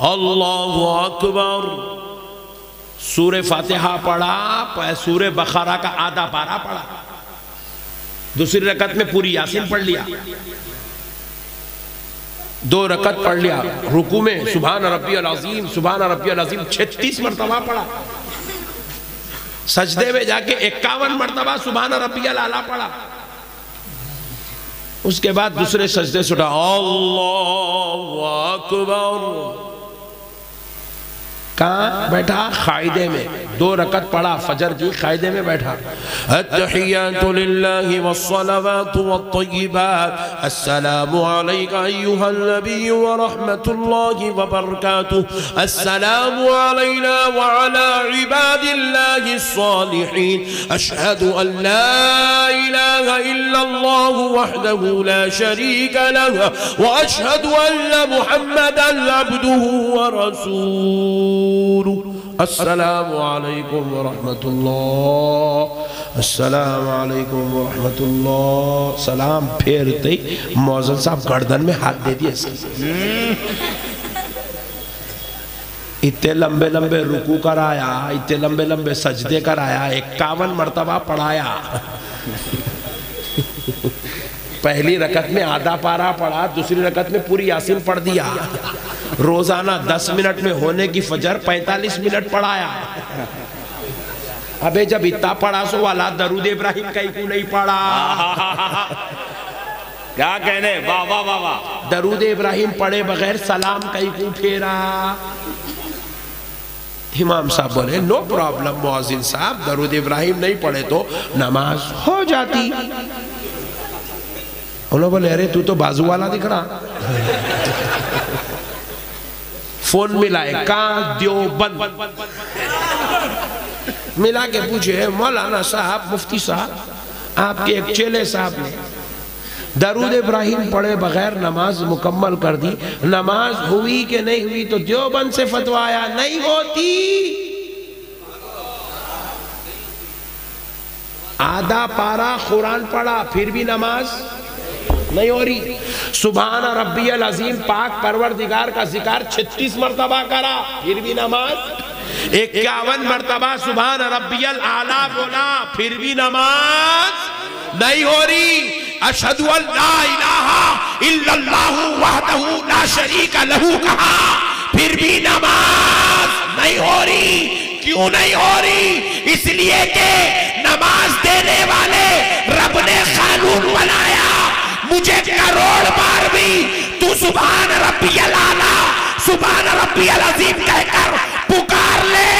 अल्लाह अकबर सूर फातिहा पढ़ा सूर बखारा का आधा पारा पढ़ा। दूसरी रकत में पूरी यासीन पढ़ लिया। दो रकत पढ़ लिया। रुकू में सुबहान रबी अजीम सुबहान रबी अजीम, छत्तीस मरतबा पढ़ा। सजदे में जाके इक्यावन मरतबा सुबहान रबी आला पढ़ा। उसके बाद दूसरे सजदे से उठा, अल्लाह अकबर। कहा बैठा? कायदे में। दो रकत पढ़ा फजर की कायदे में बैठा। अस्सलामु अलैका अय्युहल नबी व रहमतुल्लाहि व बरकातुहू। अस्सलामु अलैना व अला इबादिल्लाहि स्सालिहीन। अशहदु अन ला इलाहा इल्लल्लाह वहदहु अन्न मुहम्मदन अब्दुहु व रसूलुहु अस्सलामुअलैकुम वरहमतुल्लाह अस्सलामुअलैकुम वरहमतुल्लाह सलाम फेरते मौजन साहब गर्दन में हाथ दे दिए इतने लंबे लंबे रुकू कराया इतने लंबे लंबे सजदे कराया इक्यावन मरतबा पढ़ाया पहली रकत में आधा पारा पढ़ा दूसरी रकत में पूरी यासीन पढ़ दिया रोज़ाना दस मिनट में होने की फजर पैंतालीस मिनट पढ़ाया। अबे जब इतना पढ़ा सो वाला दरूद इब्राहिम कहीं को नहीं पढ़ा? क्या कहने? वाह वाह वाह वाह। दरूद इब्राहिम पढ़े बगैर सलाम कहीं को फेरा? इमाम साहब बोले नो प्रॉब्लम मोहसिन साहब दरूद इब्राहिम नहीं पढ़े तो नमाज़ हो जाती। उन्होंने बोले अरे तू तो बाजू वाला दिख रहा। फ़ोन मिलाए कहा दियो बंद? मिला के पूछे मौलाना साहब, मुफ्ती साहब, आपके एक चेले साहब ने दरूद इब्राहिम पढ़े बगैर नमाज़ मुकम्मल कर दी। नमाज़ हुई कि नहीं हुई तो देवबंद से फतवाया नहीं होती। आधा पारा कुरान पढ़ा, फिर भी नमाज़। नहीं हो रही सुबहान रब्बी अजीम, पाक परवरदिगार का ज़िक्र छत्तीस मरतबा करा, फिर भी नमाज़। इक्यावन मरतबा सुबहान रब्बी आला बोला, फिर भी नमाज़। नहीं हो रही। लहू कहा, फिर भी नमाज़। नहीं हो रही। क्यों नहीं हो रही? इसलिए कि नमाज़ देने वाले रब ने कानून बनाया। मुझे करोड़ बार भी तू सुबहान रब्बी आला सुबहान अजीम कहकर पुकार ले।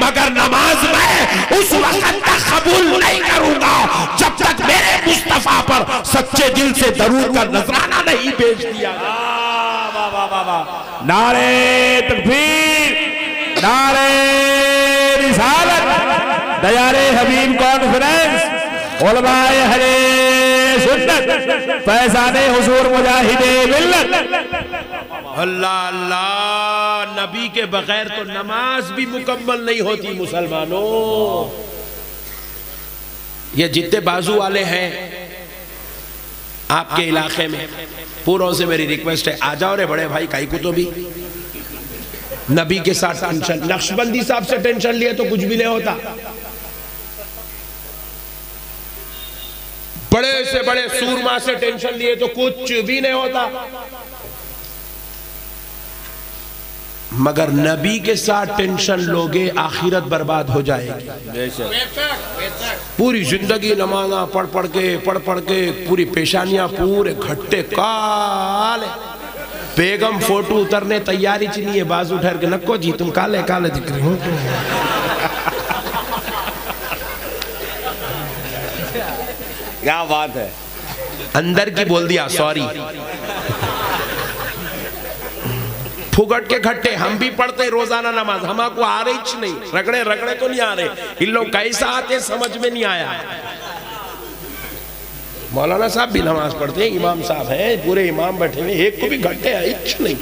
मगर नमाज़ में उस वक्त तक कबूल नहीं करूँगा जब तक मेरे मुस्तफ़ा पर सच्चे दिल से दरूद का नजराना नहीं भेज दिया नारे तकबीर, नारे रिसालत। दयारे हबीब कॉन्फ्रेंस, उलमाए हरे फैजाने हुजूर मुजाहिदे अल्लाह अल्लाह, नबी के बगैर तो नमाज़ भी मुकम्मल नहीं होती मुसलमानों। ये जितने बाजू वाले हैं, आपके इलाके में पूरों से मेरी रिक्वेस्ट है, आ जाओ रे बड़े भाई काई को तो भी। नबी के साथ टेंशन नक्शबंदी साहब से टेंशन लिए तो कुछ भी नहीं होता। बड़े से बड़े सूरमा से टेंशन लिए तो कुछ भी नहीं होता। मगर नबी के साथ टेंशन लोगे आखिरत बर्बाद हो जाएगी। पूरी ज़िंदगी नमाजा पढ़ पढ़ के पढ़ पढ़ के पूरी पेशानियाँ पूरे घट्टे काले। बेगम फ़ोटो उतरने तैयारी च नहीं है बाजू ठहर के नको जी तुम काले काले दिख रहे हो। क्या बात है? अंदर की बोल दिया सॉरी फुगट के खट्टे हम भी पढ़ते रोज़ाना नमाज़ हमको आ रही नहीं रगड़े रगड़े तो नहीं आ रहे इन लोग कैसा आते समझ में नहीं आया। मौलाना साहब भी नमाज़ पढ़ते हैं इमाम साहब हैं पूरे इमाम बैठे हुए एक को भी घटे इच नहीं।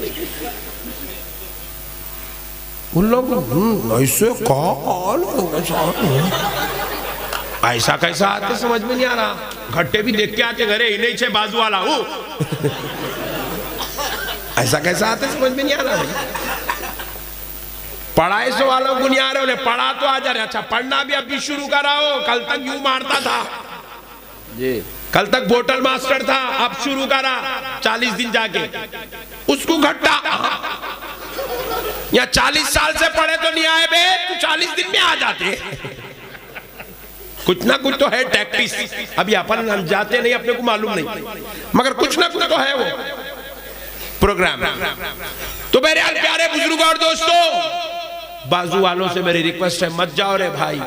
उन लोग हम्म, ऐसे कौन ऐसा कैसा आते समझ में नहीं आ रहा। घट्टे भी देख के आते घरे ही नहीं छे बाजू वाला हूँ। ऐसा कैसा आता समझ में नहीं आ रहा। भाई पढ़ाई से वालों को नहीं आ रहे उन्हें पढ़ा तो आ जा रहे। अच्छा पढ़ना भी अभी शुरू कराओ कल तक यूँ मारता था। जी। कल तक बोटल मास्टर था अब शुरू करा चालीस दिन जाके। उसको घट्टा या चालीस साल से पढ़े तो नहीं आए बे तू चालीस दिन में आ जाते। कुछ ना कुछ तो है टैक्टिस अभी अपन हम जाते नहीं, अपने को मालूम नहीं। मगर कुछ ना कुछ तो है वो। प्रोग्राम तो मेरे यार प्यारे बुज़ुर्ग और दोस्तों, बाजू वालों से मेरी रिक्वेस्ट है, मत जाओ रे भाई।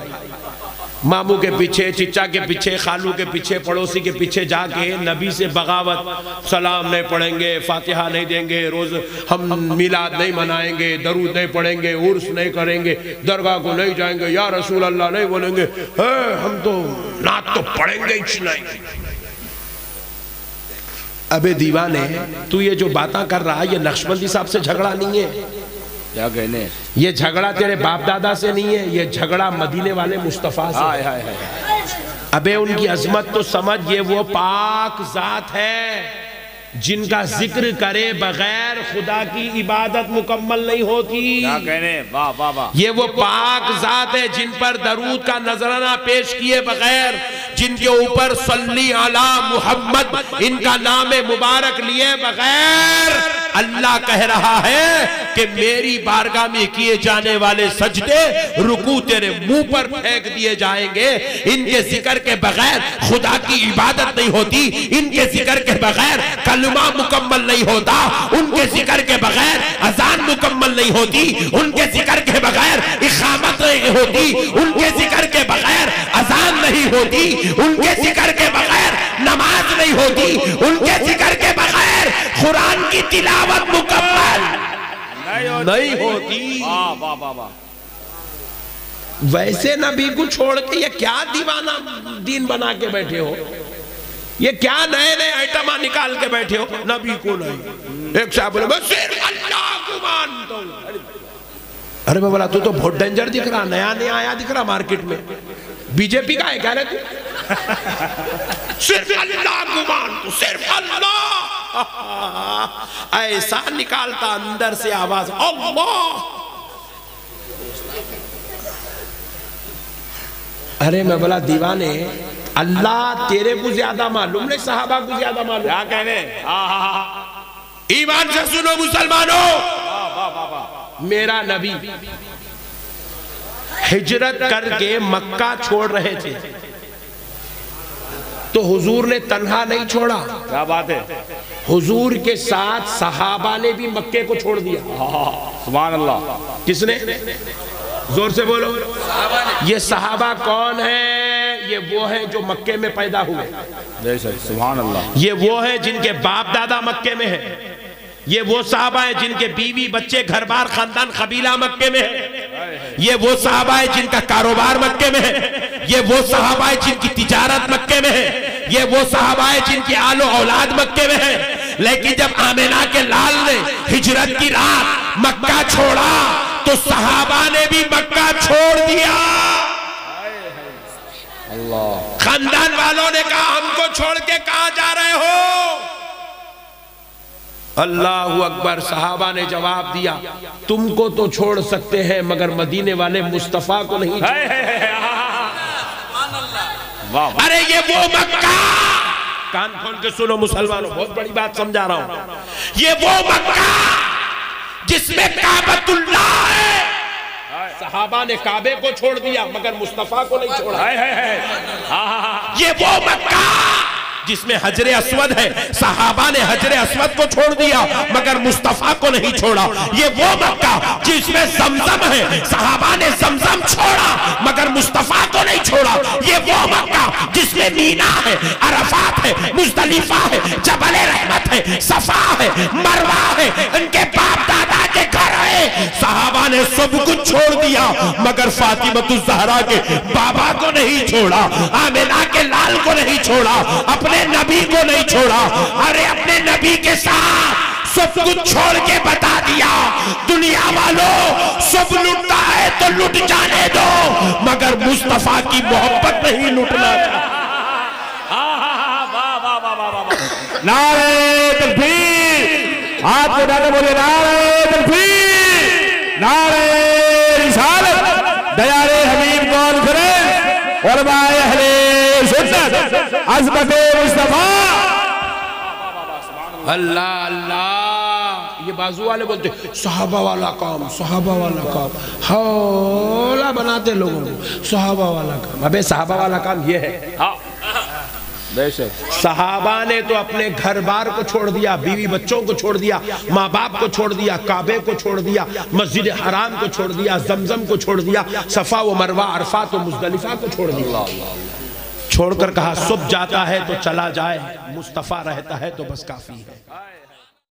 मामू के पीछे, चिच्चा के पीछे, खालू के पीछे, पड़ोसी के पीछे जाके नबी से बगावत, सलाम नहीं पढ़ेंगे, फातिहा नहीं देंगे, रोज हम मिलाद नहीं मनाएँगे, दरूद नहीं पढ़ेंगे, उर्स नहीं करेंगे, दरगाह को नहीं जाएँगे, या रसूल अल्लाह नहीं बोलेंगे हम तो नात तो पढ़ेंगे अबे दीवाने, तू ये जो बातें कर रहा है, ये नक्शबंदी साहब से झगड़ा नहीं है। क्या कहने ये झगड़ा तेरे बाप दादा से नहीं है ये झगड़ा मदीने वाले मुस्तफ़ा से हाय हाय हाय अबे उनकी अजमत तो समझ ये वो पाक जात है जिनका ज़िक्र करे बगैर खुदा की इबादत मुकम्मल नहीं होती। कहने वाह वाह वाह। ये वो पाक जात है जिन पर दरूद का नजराना पेश किए बगैर जिनके ऊपर सल्ली अला मुहम्मद इनका नाम मुबारक लिए बगैर अल्लाह कह रहा है कि मेरी बारगाह में किए जाने वाले सजदे रुकू तेरे मुँह पर फेंक दिए जाएँगे। इनके ज़िक्र के बगैर खुदा की इबादत नहीं होती। इनके ज़िक्र के बगैर कलमा मुकम्मल नहीं होता। उनके ज़िक्र के बगैर अजान मुकम्मल नहीं होती। उनके ज़िक्र के बगैर इकामत नहीं होती। उनके ज़िक्र के बगैर अजान नहीं होती। उनके ज़िक्र के बगैर नमाज़ नहीं होती। उनके ज़िक्र के बगैर कुरान की तिलावत मुकम्मल। नहीं होती। वाह वाह वाह वाह। वैसे नबी को छोड़ के ये क्या दीवाना दीन बना के बैठे हो? ये क्या नए नए आइटम निकाल के बैठे हो? नबी को नहीं। एक साहब बोले मैं सिर्फ़ अल्लाह को मानता हूँ। अरे मैं बोला तू तो बहुत डेंजर दिख रहा। नया नया आया दिख रहा मार्केट में। बीजेपी का है क्या रे तू? सिर्फ़ अल्लाह को मान तू सिर्फ़ अल्लाह ऐसा निकालता अंदर से आवाज़ अल्लाह! अरे मैं बोला दीवाने अल्लाह तेरे को ज़्यादा मालूम नहीं साहबा को ज़्यादा मालूम। क्या कहने? ईमान से सुनो मुसलमानों! मेरा नबी हिजरत करके मक्का छोड़ रहे थे। तो हुजूर ने तन्हा नहीं छोड़ा। क्या बात है? हुजूर के साथ सहाबा ने भी मक्के को छोड़ दिया। सुभान अल्लाह किसने? ज़ोर से बोलो। ये सहाबा कौन है? ये वो है जो मक्के में पैदा हुए। सुभान अल्लाह ये वो है जिनके बाप दादा मक्के में है। ये वो साहबा है जिनके बीवी बच्चे घर बार खानदान कबीला मक्के में है। ये वो साहबा है जिनका कारोबार मक्के में है। ये वो साहबा है जिनकी तिजारत मक्के में है। ये वो साहबा है जिनकी आलो औलाद मक्के में है लेकिन जब आमिना के लाल ने हिजरत की रात मक्का छोड़ा तो सहाबा ने भी मक्का छोड़ दिया अल्लाह खानदान वालों ने कहा हमको छोड़ के कहा जा रहे हो अल्लाह अकबर साहबा ने जवाब दिया तुमको तो छोड़ सकते हैं मगर मदीने वाले मुस्तफ़ा को नहीं है, है, है, है। वाह अरे ये वो मक्का! कान खोल के सुनो मुसलमानों बहुत बड़ी बात समझा रहा हूँ। ये वो मक्का जिसमें काबतुल्ला है। सहाबा ने काबे को छोड़ दिया मगर मुस्तफ़ा को नहीं छोड़ा। है, है, है। हाँ, हाँ, हाँ। ये वो मक्का जिसमें हजरे असवद है। सहाबा ने हजरे असवद को छोड़ दिया, मगर मुस्तफ़ा को नहीं छोड़ा। ये वो मक्का जिसमें जमजम है। सहाबा ने जमजम छोड़ा, मगर मुस्तफ़ा को नहीं छोड़ा। ये वो मक्का जिसमें मीना है, अरफात है, मुजदलिफा है, जबल रहमत है, सफ़ा है, मरवा है। उनके बाप दादा के घर है। सहाबा ने सब कुछ छोड़ दिया, मगर फातिमतु जहरा के बाबा को नहीं छोड़ा, आमिना के लाल को नहीं छोड़ा, अपने नबी को नहीं छोड़ा। अरे, अपने नबी के साथ सब कुछ छोड़ के बता दिया, दुनिया वालों, सब लुटता है तो लुट जाने दो, मगर मुस्तफ़ा की मोहब्बत नहीं लुटना नारे तकबीर हाथ उठाकर बोले नारे तकबीर नारे रिसालत, दयारे हबीब कॉन्फ्रेंस और अहले सुन्नत, अजमत मुस्तफ़ा। अल्लाह अल्लाह, ये बाजू वाले बोलते, सहाबा वाला काम, सहाबा वाला काम। हौला बनाते लोगों को, सहाबा वाला काम। अबे सहाबा वाला काम ये है। हाँ। सहाबा ने तो अपने घर बार को छोड़ दिया, बीवी बच्चों को छोड़ दिया माँ बाप को छोड़ दिया, काबे को छोड़ दिया, मस्जिद हराम को छोड़ दिया, जमजम को छोड़ दिया, सफ़ा व मरवा अरफा तो मुजदलिफा को छोड़ दिया। छोड़कर कहा, सुब जाता है तो चला जाए, मुस्तफ़ा रहता है तो बस काफ़ी है।